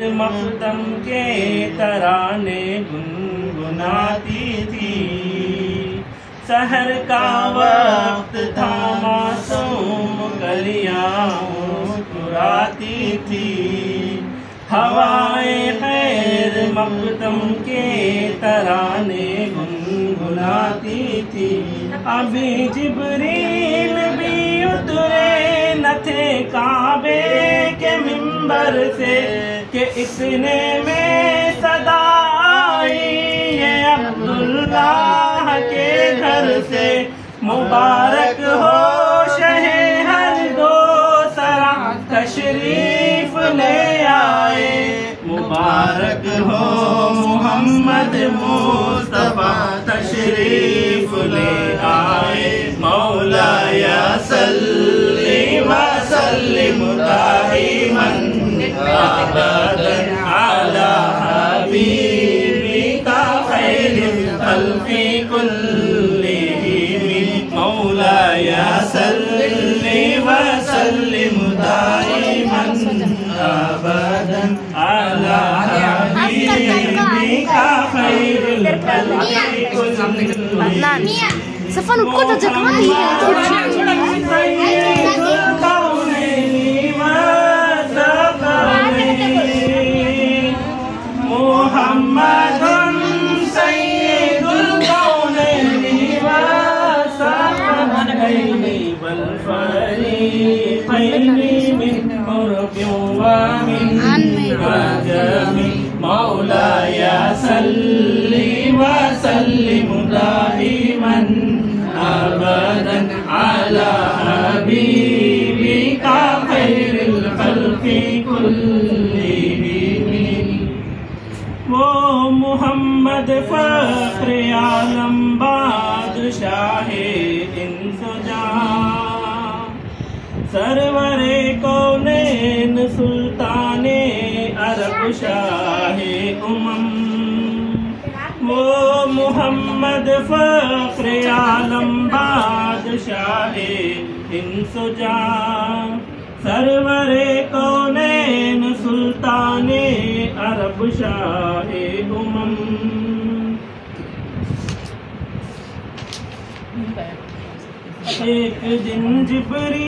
مقدم کے ترانے گنگناتی تھی سحر کا وقت تھا معصوم کلیاں مسکراتی تھی ہوائیں خیر مقدم کے ترانے گنگناتی تھی ابھی جبریل بھی اترے نہ تھے کعبے کے ممبر سے کہ اتنے میں صدا آئی یہ عبداللہ کے گھر سے۔ مبارک ہو شہ ہر دو سرا۔ تشریف لے آئے۔ مبارک ہو محمد مور الخلق كلهم مولاي صل وسلم دائما ابدا على حبيبك خير الخلق كلهم صفان الكتب ذكرتي في من قرب ومن عجم مولاي صل وسلم دائما أبدا على حبيبك خير الخلق كلهم ومحمد فخر عالم بعد شاهد سرور کونین سلطان عرب شاہ امم؟ وہ محمد فخر عالم بادشاہ انسجا سرور کونین سلطان عرب شاہ امم؟ ایک دن جبری